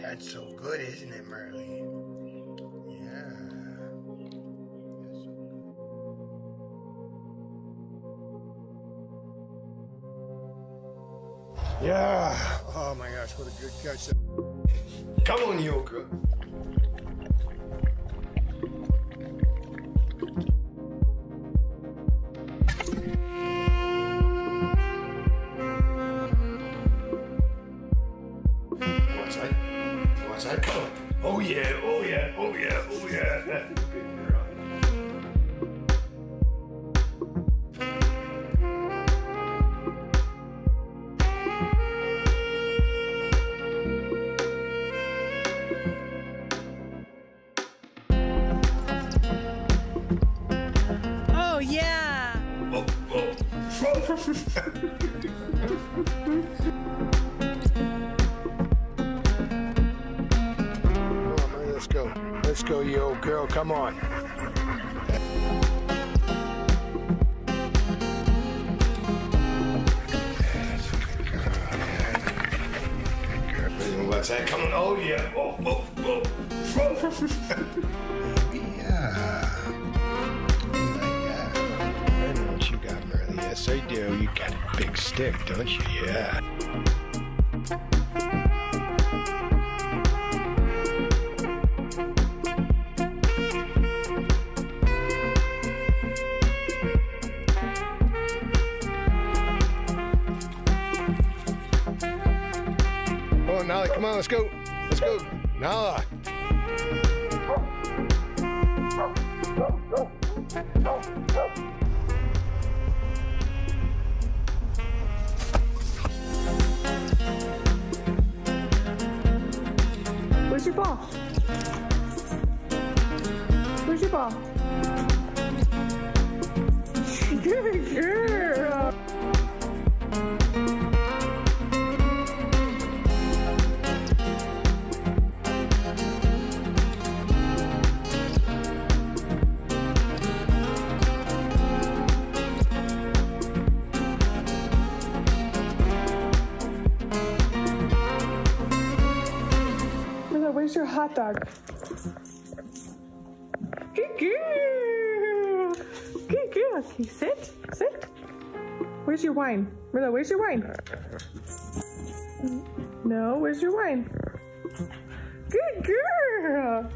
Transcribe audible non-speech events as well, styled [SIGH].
That's so good, isn't it, Merle? Yeah. So good. Yeah. Oh my gosh, what a good catch. Come on, you What's that coming? Oh yeah, oh yeah, oh yeah, oh yeah. That's a good girl. Oh yeah. Oh, oh. [LAUGHS] [LAUGHS] Let's go, you old girl. Come on. What's that coming? Oh yeah. Oh, oh, oh. yeah. I know what you got, Merle. Yes, I do. You got a big stick, don't you? Yeah. Oh, Nala, come on, let's go. Let's go. Nala. Where's your ball? Where's your ball? [LAUGHS] Good girl. Mila, where's your hot dog? Good girl. Good girl. Can sit? Sit. Where's your wine? Mila, where's your wine? No, where's your wine? Good girl.